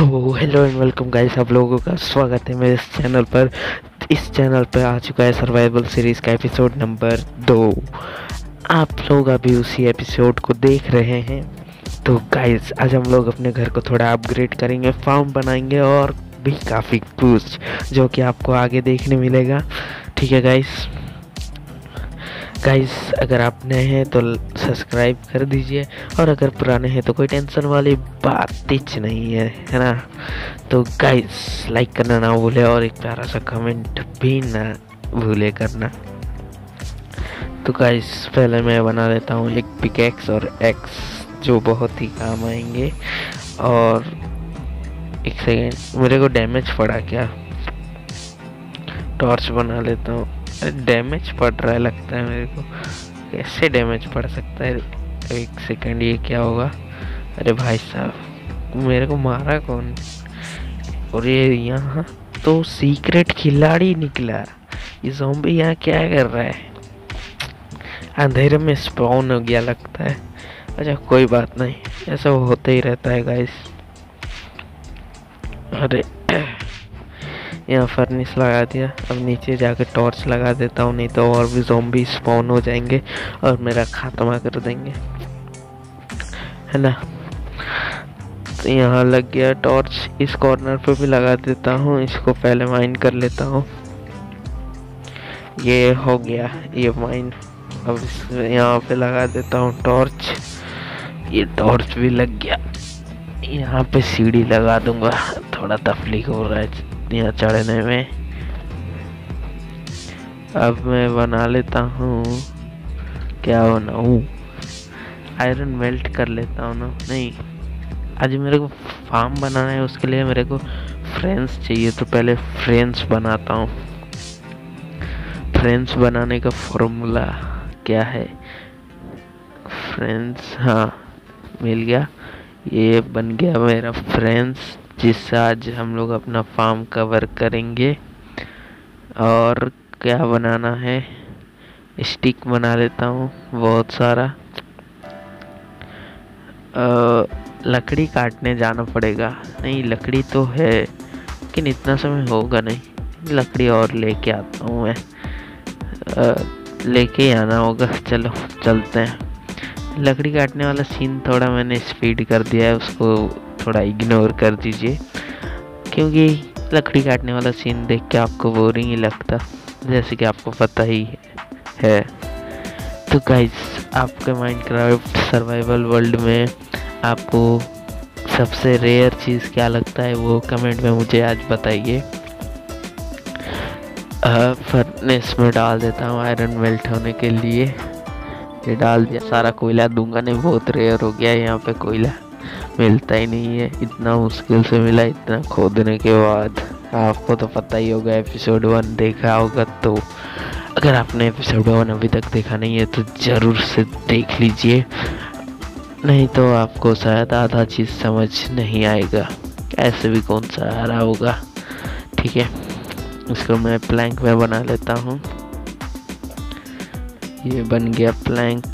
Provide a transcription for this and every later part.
तो hello and welcome guys आप लोगों का स्वागत है मेरे इस चैनल पर। इस चैनल पर आ चुका है सर्वाइवल सीरीज़ का एपिसोड नंबर दो। आप लोग अभी उसी एपिसोड को देख रहे हैं। तो गाइस आज हम लोग अपने घर को थोड़ा अपग्रेड करेंगे फार्म बनाएँगे और भी काफ़ी कुछ जो कि आपको आगे देखने मिलेगा। ठीक है गाइस गाइस अगर आप नए हैं तो सब्सक्राइब कर दीजिए। और अगर पुराने हैं तो कोई टेंशन वाली बात ही नहीं है है ना? तो गाइस लाइक करना ना भूले और एक प्यारा सा कमेंट भी ना भूले करना। तो गाइस पहले मैं बना लेता हूँ एक पिकेक्स और एक्स जो बहुत ही काम आएँगे। और एक सेकेंड मेरे को डैमेज पड़ा क्या? टॉर्च बना लेता हूँ। डैमेज पड़ रहा है लगता है मेरे को। कैसे डैमेज पड़ सकता है? एक सेकंड ये क्या होगा? अरे भाई साहब, मेरे को मारा कौन? और ये यहाँ तो सीक्रेट खिलाड़ी निकला। ये जोम्बी यहाँ क्या कर रहा है? अंधेरे में स्पॉन हो गया लगता है। अच्छा कोई बात नहीं, ऐसा होता ही रहता है गाइस अरे यहाँ फर्निश लगा दिया। अब नीचे जाके टॉर्च लगा देता हूँ, नहीं तो और भी जोम्बी स्पॉन हो जाएँगे और मेरा खात्मा कर देंगे। है ना? तो यहाँ लग गया टॉर्च इस कॉर्नर पे भी लगा देता हूँ, इसको पहले माइन कर लेता हूँ। ये हो गया, ये माइन अब इस यहाँ पे लगा देता हूँ टॉर्च ये टॉर्च भी लग गया। यहाँ पे सीढ़ी लगा दूँगा। थोड़ा तकलीफ़ हो रहा है। यहाँ चढ़ने में। अब मैं बना लेता हूँ। क्या बनाऊँ? आयरन मेल्ट कर लेता हूँ ना। नहीं। आज मेरे को फार्म बनाना है, उसके लिए मेरे को फ्रेंड्स चाहिए तो पहले फ्रेंड्स बनाता हूँ। फ्रेंड्स बनाने का फॉर्मूला क्या है? फ्रेंड्स हाँ मिल गया। ये बन गया मेरा फ्रेंड्स जिससे आज हम लोग अपना फार्म कवर करेंगे और क्या बनाना है स्टिक बना लेता हूँ बहुत सारा। आ, लकड़ी काटने जाना पड़ेगा। नहीं लकड़ी तो है लेकिन इतना समय होगा नहीं। लकड़ी और लेके आता हूँ मैं। लेके आना होगा। चलो चलते हैं। लकड़ी काटने वाला सीन थोड़ा मैंने स्पीड कर दिया है उसको थोड़ा इग्नोर कर दीजिए। क्योंकि लकड़ी काटने वाला सीन देख के आपको बोरिंग ही लगता, जैसे कि आपको पता ही है। तो गाइस आपके माइंड क्राफ्ट सर्वाइवल वर्ल्ड में आपको सबसे रेयर चीज़ क्या लगता है, वो कमेंट में मुझे आज बताइए। फर्नेस में डाल देता हूँ आयरन मेल्ट होने के लिए। ये डाल दिया, सारा कोयला दूँगा नहीं, बहुत रेयर हो गया यहाँ पे कोयला। मिलता ही नहीं है। इतना मुश्किल से मिला, इतना खोदने के बाद। आपको तो पता ही होगा एपिसोड वन देखा होगा तो। अगर आपने एपिसोड वन अभी तक देखा नहीं है तो ज़रूर से देख लीजिए। नहीं तो आपको शायद आधा चीज़ समझ नहीं आएगा, ऐसे भी कौन सा आ रहा होगा। ठीक है, इसको मैं प्लैंक में बना लेता हूँ। ये बन गया प्लैंक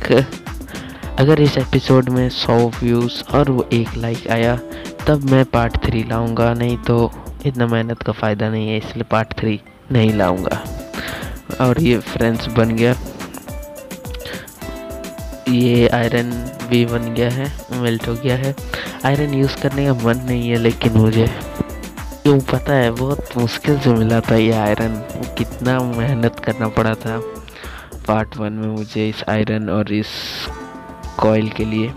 अगर इस एपिसोड में 100 व्यूज़ और वो एक लाइक आया, तब मैं पार्ट थ्री लाऊँगा, नहीं तो इतना मेहनत का फ़ायदा नहीं है, इसलिए पार्ट थ्री नहीं लाऊँगा। और ये फ्रेंड्स बन गया। ये आयरन भी बन गया है मेल्ट हो गया है। आयरन यूज़ करने का मन नहीं है, लेकिन मुझे क्यों पता है, बहुत मुश्किल से मिला था ये आयरन कितना मेहनत करना पड़ा था। पार्ट वन में मुझे इस आयरन और इस कॉयल के लिए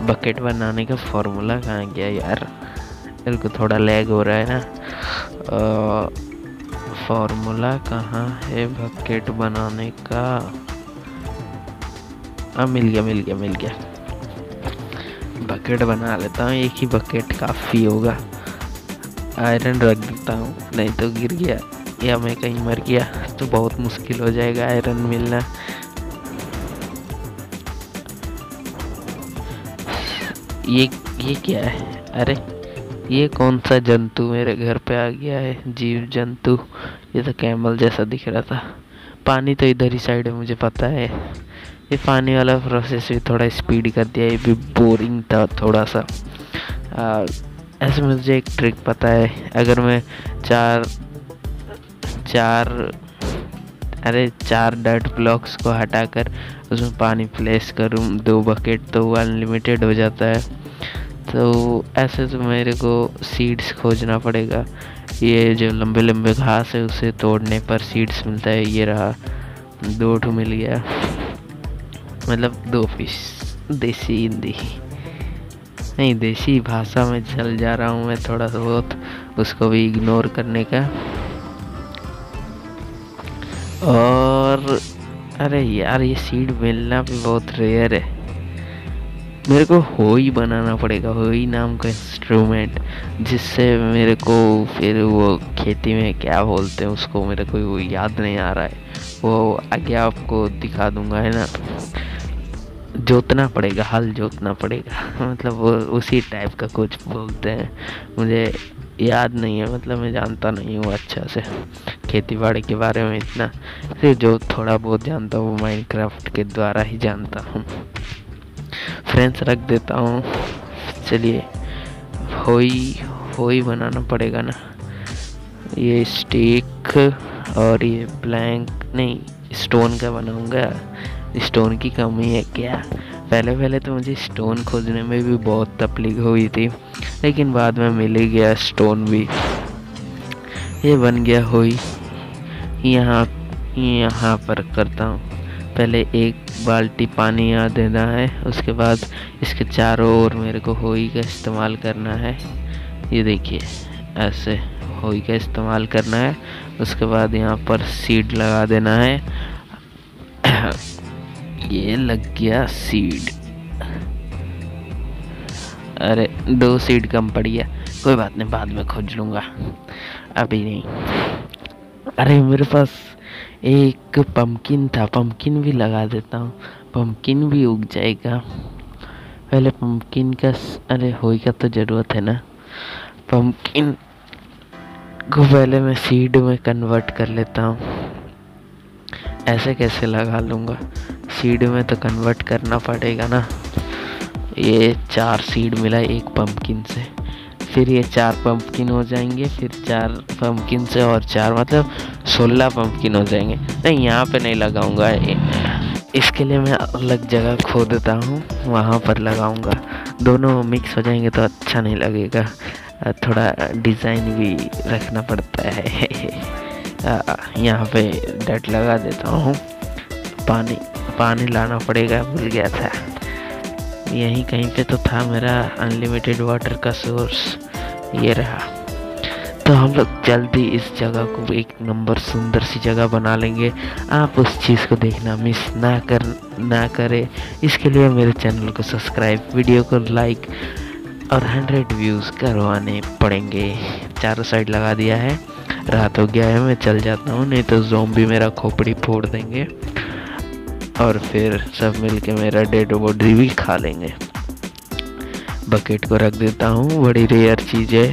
बकेट बनाने का फॉर्मूला कहाँ गया यार? मेरे को थोड़ा लैग हो रहा है ना। फॉर्मूला कहाँ है बकेट बनाने का? अब मिल गया मिल गया मिल गया। बकेट बना लेता हूँ, एक ही बकेट काफ़ी होगा। आयरन रख देता हूँ, नहीं तो गिर गया। या मैं कहीं मर गया तो बहुत मुश्किल हो जाएगा आयरन मिलना। ये ये क्या है? अरे, ये कौन सा जंतु मेरे घर पे आ गया है? जीव जंतु। ये तो कैमल जैसा दिख रहा था। पानी तो इधर ही साइड है, मुझे पता है। ये पानी वाला प्रोसेस भी थोड़ा स्पीड कर दिया, ये भी बोरिंग था थोड़ा सा ऐसे मुझे एक ट्रिक पता है। अगर मैं चार चार अरे चार डट ब्लॉक्स को हटाकर उसमें पानी प्लेस करूँ, दो बकेट तो वो अनलिमिटेड हो जाता है। तो ऐसे तो मेरे को सीड्स खोजना पड़ेगा। ये जो लंबे लंबे घास है, उसे तोड़ने पर सीड्स मिलता है, ये रहा। दो ठो मिल गया। मतलब दो पीस देसी हिंदी। नहीं, देसी भाषा में चल जा रहा हूँ मैं थोड़ा बहुत, उसको भी इग्नोर करने का। और अरे यार, ये सीड मिलना भी बहुत रेयर है। मेरे को हो ही बनाना पड़ेगा हो ही नाम का इंस्ट्रूमेंट जिससे मेरे को फिर वो खेती में क्या बोलते हैं उसको मेरे को वो याद नहीं आ रहा है। वो आगे आपको दिखा दूँगा, है ना? जोतना पड़ेगा, हल जोतना पड़ेगा। मतलब वो उसी टाइप का कुछ बोलते हैं। मुझे याद नहीं है मतलब मैं जानता नहीं हूँ अच्छा से। खेती बाड़ी के बारे में इतना, फिर जो थोड़ा बहुत जानता हूँ, वो माइनक्राफ्ट के द्वारा ही जानता हूँ। फ्रेंड्स रख देता हूँ। चलिए, होई होई बनाना पड़ेगा ना। ये स्टिक और ये ब्लैंक नहीं स्टोन का बनाऊँगा। स्टोन की कमी है क्या? पहले पहले तो मुझे स्टोन खोजने में भी बहुत तकलीफ़ हुई थी, लेकिन बाद में मिल गया स्टोन भी। ये बन गया हुई। यहाँ यहाँ पर करता हूँ। पहले एक बाल्टी पानी यहाँ देना है, उसके बाद इसके चारों ओर मेरे को होई का इस्तेमाल करना है। ये देखिए, ऐसे होई का इस्तेमाल करना है, उसके बाद यहाँ पर सीड लगा देना है। ये लग गया सीड। अरे, दो सीड कम पड़ी है, कोई बात नहीं, बाद में खोज लूँगा। अभी नहीं। अरे मेरे पास एक पम्पकिन था पम्पकिन भी लगा देता हूँ। पम्पकिन भी उग जाएगा। पहले पम्पकिन का अरे का तो ज़रूरत है ना। पम्पकिन को पहले मैं सीड में कन्वर्ट कर लेता हूँ। ऐसे कैसे लगा लूँगा? सीड में तो कन्वर्ट करना पड़ेगा ना। ये चार सीड मिला एक पम्पकिन से। फिर ये चार पंपकिन हो जाएँगे, फिर चार पंपकिन से और चार मतलब सोलह पंपकिन हो जाएँगे। नहीं, यहाँ पे नहीं लगाऊँगा इसके लिए मैं अलग जगह खोदता हूँ, वहाँ पर लगाऊँगा। दोनों मिक्स हो जाएँगे तो अच्छा नहीं लगेगा। थोड़ा डिज़ाइन भी रखना पड़ता है। यहाँ पे डट लगा देता हूँ। पानी पानी लाना पड़ेगा, भूल गया था। यहीं कहीं पे तो था मेरा अनलिमिटेड वाटर का सोर्स ये रहा। तो हम लोग जल्दी इस जगह को एक नंबर सुंदर सी जगह बना लेंगे। आप उस चीज़ को देखना मिस ना कर, ना करें। इसके लिए मेरे चैनल को सब्सक्राइब, वीडियो को लाइक और हंड्रेड व्यूज़ करवाने पड़ेंगे। चारों साइड लगा दिया है। रात हो गया है, मैं चल जाता हूँ, नहीं तो जोम भी मेरा खोपड़ी फोड़ देंगे। और फिर सब मिलके मेरा डेड बॉडी भी खा लेंगे। बकेट को रख देता हूँ। बड़ी रेयर चीज़ है।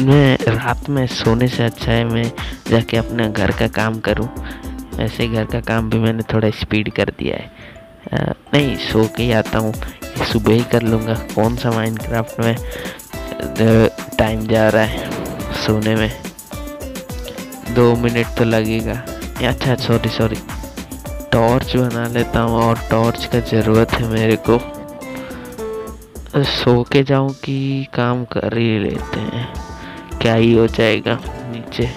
मैं रात में सोने से अच्छा है मैं जाके अपना घर का काम करूँ। ऐसे घर का काम भी मैंने थोड़ा स्पीड कर दिया है। आ, नहीं सो के ही आता हूँ। सुबह ही कर लूँगा। कौन सा माइनक्राफ्ट में टाइम जा रहा है सोने में? दो मिनट तो लगेगा। अच्छा सॉरी सॉरी टॉर्च बना लेता हूँ और टॉर्च का ज़रूरत है मेरे को। सो के जाऊँ कि काम कर ही लेते हैं। क्या ही हो जाएगा नीचे।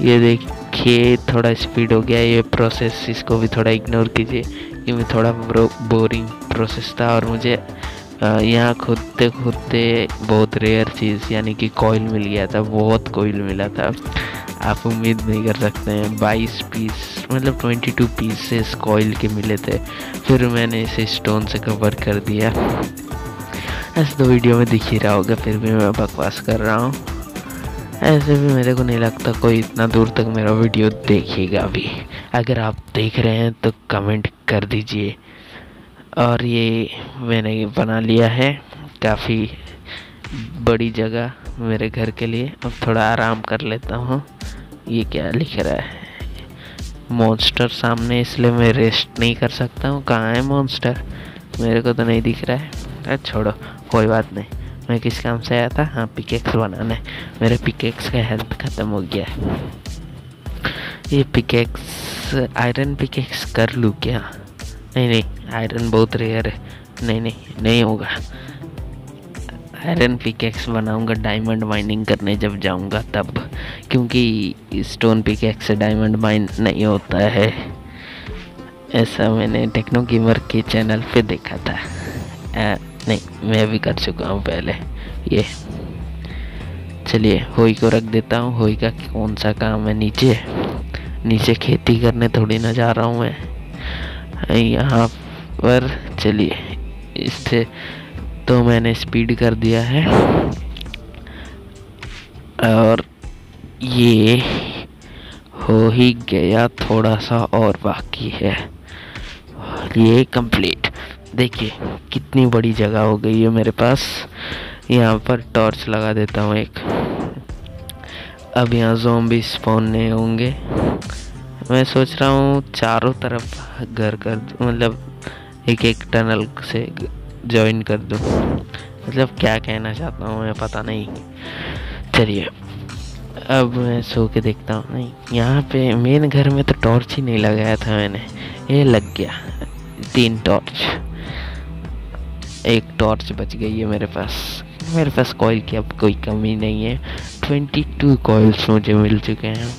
ये देखिए, थोड़ा स्पीड हो गया। ये प्रोसेस इसको भी थोड़ा इग्नोर कीजिए क्योंकि थोड़ा बोरिंग प्रोसेस था और मुझे यहाँ खुदते खुदते बहुत रेयर चीज़, यानी कि कोयल मिल गया था, बहुत कोयल मिला था। आप उम्मीद नहीं कर सकते हैं 22 पीस मतलब 22 पीसेस कॉइल के मिले थे, फिर मैंने इसे स्टोन से कवर कर दिया। ऐसे तो वीडियो में दिख ही रहा होगा, फिर भी मैं बकवास कर रहा हूँ। ऐसे भी मेरे को नहीं लगता कोई इतना दूर तक मेरा वीडियो देखेगा अभी अगर आप देख रहे हैं तो कमेंट कर दीजिए। और ये मैंने बना लिया है, काफ़ी बड़ी जगह मेरे घर के लिए। अब थोड़ा आराम कर लेता हूँ। ये क्या लिख रहा है? मॉन्स्टर सामने, इसलिए मैं रेस्ट नहीं कर सकता हूँ। कहाँ है मॉन्स्टर मेरे को तो नहीं दिख रहा है। अरे छोड़ो, कोई बात नहीं। मैं किस काम से आया था? हाँ पिकेक्स बनाने। मेरे पिकेक्स का हेल्थ ख़त्म हो गया है। ये पिकेक्स आयरन पिकेक्स कर लूँ क्या? नहीं नहीं आयरन बहुत रेयर है। नहीं नहीं नहीं होगा। आयरन पिकेक्स बनाऊँगा डायमंड माइनिंग करने जब जाऊँगा तब क्योंकि स्टोन पिकेक्स से डायमंड माइन नहीं होता है। ऐसा मैंने टेक्नो गेमर के चैनल पे देखा था। आ, नहीं मैं भी कर चुका हूँ पहले। ये चलिए होई को रख देता हूँ। होई का कौन सा काम है? नीचे नीचे खेती करने थोड़ी ना जा रहा हूँ मैं। यहाँ पर चलिए इससे तो मैंने स्पीड कर दिया है। और ये हो ही गया थोड़ा सा और बाकी है। ये कंप्लीट देखिए, कितनी बड़ी जगह हो गई है मेरे पास। यहाँ पर टॉर्च लगा देता हूँ एक। अब यहाँ जोम्बी स्पॉन नहीं होंगे। मैं सोच रहा हूँ चारों तरफ़ घर कर मतलब एक एक टनल से ज्वाइन कर दूँ। मतलब क्या कहना चाहता हूँ मैं, पता नहीं। चलिए, अब मैं सो के देखता हूँ। नहीं, यहाँ पे मेन घर में तो टॉर्च ही नहीं लगाया था मैंने। ये लग गया, तीन टॉर्च एक टॉर्च बच गई है मेरे पास। मेरे पास कॉइल की अब कोई कमी नहीं है। ट्वेंटी टू कॉइल्स मुझे मिल चुके हैं।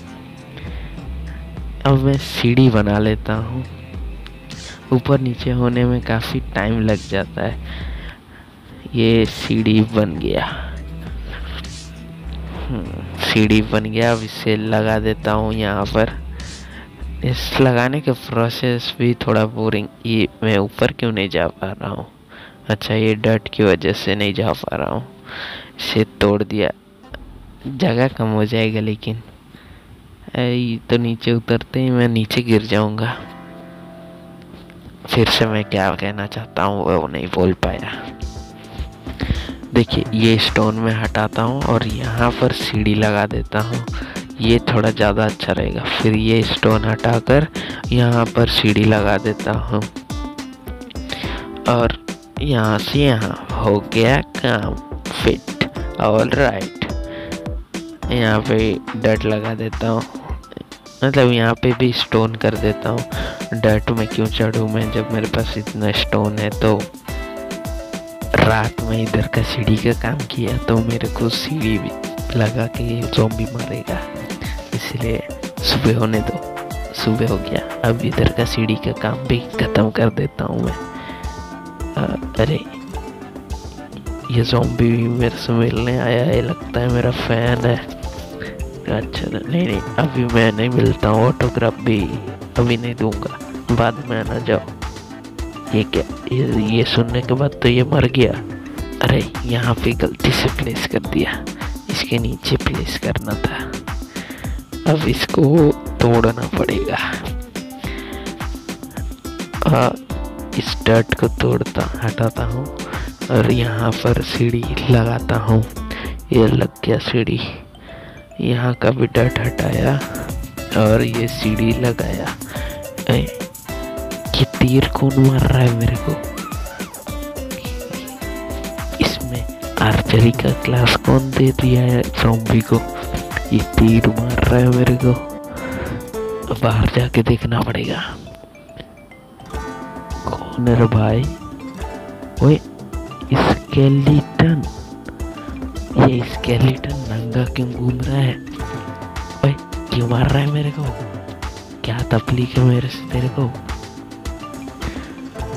अब मैं सीढ़ी बना लेता हूँ। ऊपर नीचे होने में काफ़ी टाइम लग जाता है। ये सीढ़ी बन गया। हम्म, सीढ़ी बन गया। अब इसे लगा देता हूँ यहाँ पर। इस लगाने के प्रोसेस भी थोड़ा बोरिंग ये मैं ऊपर क्यों नहीं जा पा रहा हूँ? अच्छा ये डट की वजह से नहीं जा पा रहा हूँ। इसे तोड़ दिया। जगह कम हो जाएगा लेकिन। तो नीचे उतरते ही मैं नीचे गिर जाऊँगा। फिर से मैं क्या कहना चाहता हूँ, वो नहीं बोल पाया। देखिए, ये स्टोन में हटाता हूँ और यहाँ पर सीढ़ी लगा देता हूँ। ये थोड़ा ज़्यादा अच्छा रहेगा। फिर ये स्टोन हटाकर यहाँ पर सीढ़ी लगा देता हूँ। और यहाँ से यहाँ हो गया काम। फिट ऑल राइट यहाँ पे डट लगा देता हूँ। मतलब यहाँ पे भी स्टोन कर देता हूँ। डट में क्यों चढ़ूँ मैं? जब मेरे पास इतना स्टोन है तो रात में इधर का सीढ़ी का काम किया तो मेरे को सीढ़ी भी लगा के जोम्बी मारेगा। इसलिए सुबह होने दो। सुबह हो गया। अब इधर का सीढ़ी का काम भी ख़त्म कर देता हूँ मैं। आ, अरे ये जोम्बी भी मेरे से मिलने आया है। लगता है मेरा फ़ैन है। अच्छा नहीं नहीं अभी मैं नहीं मिलता हूँ ऑटोग्राफ भी अभी नहीं दूँगा। बाद में आना जाओ। ये क्या? ये, ये सुनने के बाद तो ये मर गया। अरे यहाँ पे गलती से प्लेस कर दिया। इसके नीचे प्लेस करना था। अब इसको तोड़ना पड़ेगा। आ, इस डट को तोड़ता हटाता हूँ। और यहाँ पर सीढ़ी लगाता हूँ। ये लग गया सीढ़ी। यहाँ का भी डट हटाया और ये सीढ़ी लगाया। ये तीर कौन मार रहा है मेरे को? इसमें आर्चरी का क्लास कौन दे दिया है जॉम्बी को? ये तीर मार रहा है मेरे को। बाहर जाके देखना पड़ेगा। कौन है भाई? ओए स्केलेटन ये स्केलेटन नंगा क्यों घूम रहा है? ओए, क्यों मार रहा है मेरे को? क्या तकलीफ़ है मेरे से, तेरे को?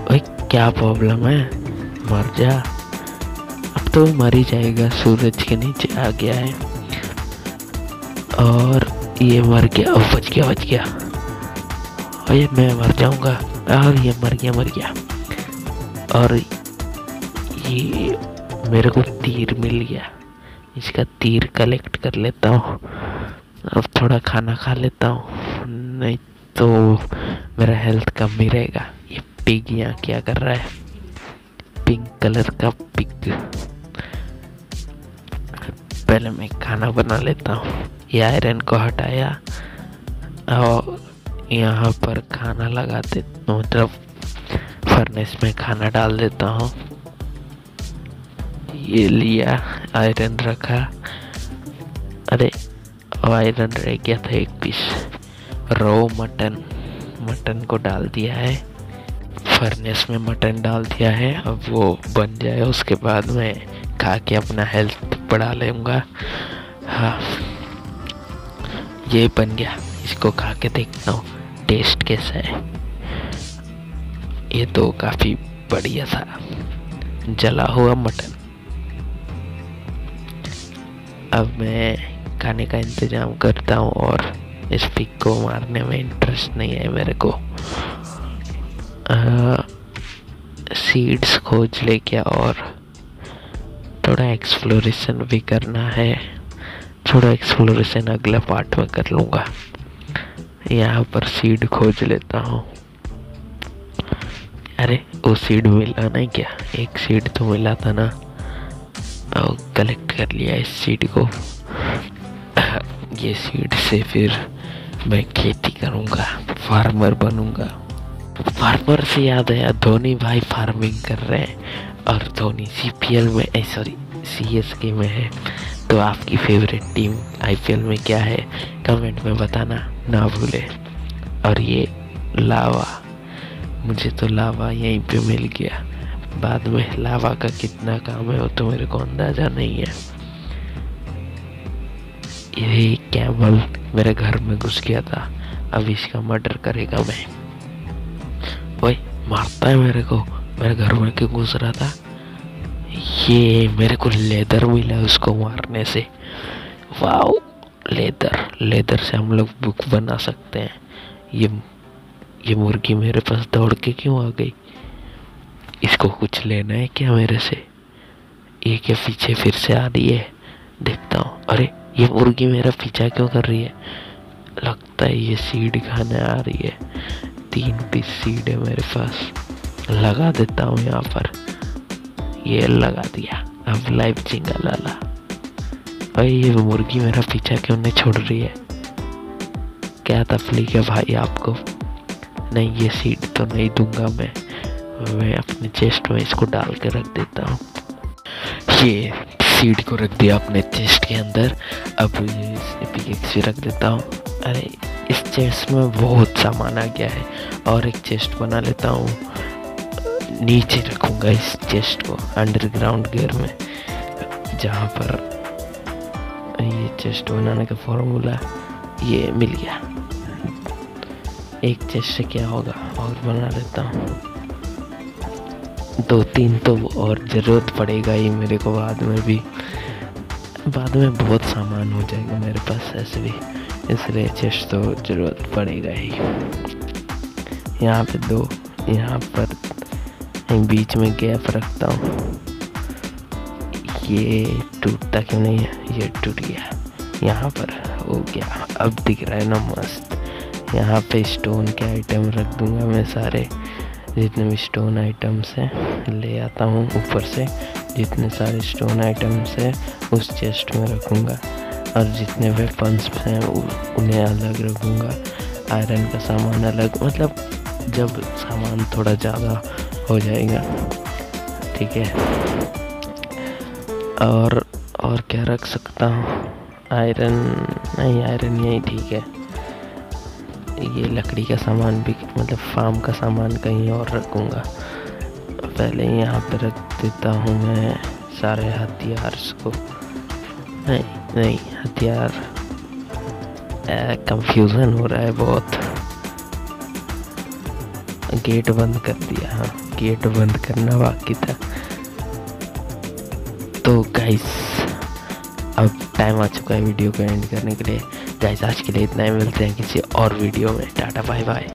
भाई क्या प्रॉब्लम है? मर जा। अब तो मर ही जाएगा, सूरज के नीचे आ गया है। और ये मर गया अब बच गया बच गया। अरे मैं मर जाऊँगा। और ये मर गया मर गया। और ये मेरे को तीर मिल गया। इसका तीर कलेक्ट कर लेता हूँ। अब थोड़ा खाना खा लेता हूँ। नहीं तो मेरा हेल्थ कम ही रहेगा। ये पिग यहाँ क्या कर रहा है? पिंक कलर का पिग पहले मैं खाना बना लेता हूँ। ये आयरन को हटाया और यहाँ पर खाना लगा लगाते मतलब फर्नेस में खाना डाल देता हूँ। ये लिया। आयरन रखा। अरे आयरन रह गया था एक पीस रो मटन मटन को डाल दिया है। फर्नेस में मटन डाल दिया है। अब वो बन जाए, उसके बाद मैं खा के अपना हेल्थ बढ़ा लूँगा। हाँ। ये बन गया। इसको खा के देखता हूँ। टेस्ट कैसा है? ये तो काफ़ी बढ़िया था। जला हुआ मटन अब मैं खाने का इंतज़ाम करता हूँ और इस पिक को मारने में इंटरेस्ट नहीं है मेरे को। सीड्स खोज ले क्या और थोड़ा एक्सप्लोरेशन भी करना है। थोड़ा एक्सप्लोरेशन अगला पार्ट में कर लूँगा। यहाँ पर सीड खोज लेता हूँ। अरे, वो सीड मिला नहीं क्या? एक सीड तो मिला था ना। कलेक्ट कर लिया इस सीड को। ये सीड से फिर मैं खेती करूँगा फार्मर बनूँगा। फार्मर से याद आया, धोनी भाई फ़ार्मिंग कर रहे हैं और धोनी सीपीएल में सॉरी सीएसके में है। तो आपकी फेवरेट टीम आईपीएल में क्या है? कमेंट में बताना ना भूले। और ये लावा, मुझे तो लावा यहीं पे मिल गया। बाद में लावा का कितना काम है वो तो मेरे को अंदाज़ा नहीं है। ये कैमल मेरे घर में घुस गया था। अब इसका मर्डर करेगा मैं। वही मारता है मेरे को। मेरे घर में क्यों घुस रहा था? ये मेरे को लेदर मिला उसको मारने से। Wow, leather. लेदर से हम लोग बुक बना सकते हैं। ये ये मुर्गी मेरे पास दौड़ के क्यों आ गई? इसको कुछ लेना है क्या मेरे से? ये क्या पीछे फिर से आ रही है? देखता हूँ। अरे, ये मुर्गी मेरा पीछा क्यों कर रही है? लगता है ये सीड खाने आ रही है। तीन पीस सीड है मेरे पास। लगा देता हूँ यहाँ पर। ये लगा दिया। अब लाइव चिंगा लाला। भाई, ये मुर्गी मेरा पीछा क्यों नहीं छोड़ रही है? क्या तकलीफ़ है भाई आपको? नहीं, ये सीड तो नहीं दूँगा मैं। मैं अपने चेस्ट में इसको डाल के रख देता हूँ। ये सीड को रख दिया अपने चेस्ट के अंदर। अब ये रख देता हूँ। अरे, इस चेस्ट में बहुत सामान आ गया है। और एक चेस्ट बना लेता हूँ। नीचे रखूँगा इस चेस्ट को अंडरग्राउंड गेयर में। जहाँ पर ये चेस्ट बनाने का फॉर्मूला ये मिल गया। एक चेस्ट से क्या होगा? और बना लेता हूँ। दो तीन तो और ज़रूरत पड़ेगा ही मेरे को बाद में भी। बाद में बहुत सामान हो जाएगा मेरे पास ऐसे भी। इसलिए चेस्ट तो ज़रूरत पड़ेगा ही। यहाँ पे दो, यहाँ पर बीच में गैप रखता हूँ। ये टूटता क्यों नहीं है? ये टूट गया। यहाँ पर हो गया। अब दिख रहा है ना मस्त। यहाँ पे स्टोन के आइटम रख दूँगा मैं सारे। जितने भी स्टोन आइटम्स हैं, ले आता हूँ ऊपर से। जितने सारे स्टोन आइटम्स हैं, उस चेस्ट में रखूँगा। और जितने वेपन्स हैं उन्हें अलग रखूँगा। आयरन का सामान अलग मतलब जब सामान थोड़ा ज़्यादा हो जाएगा, ठीक है। और और क्या रख सकता हूँ? आयरन नहीं आयरन यही ठीक है। ये लकड़ी का सामान भी मतलब फार्म का सामान कहीं और रखूँगा। पहले यहाँ पर रख देता हूँ मैं सारे हथियार को नहीं नहीं, हथियार कंफ्यूजन हो रहा है बहुत। गेट बंद कर दिया हाँ गेट बंद करना बाकी था। तो गाइस अब टाइम आ चुका है वीडियो को एंड करने के लिए। गाइस आज के लिए, इतना ही मिलते हैं किसी और वीडियो में। Tata bye bye